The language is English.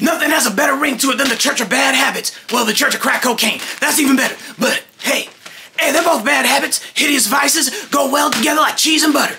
Nothing has a better ring to it than the Church of Bad Habits. Well, the Church of Crack Cocaine. That's even better. But hey, hey, they're both bad habits. Hideous vices go well together like cheese and butter.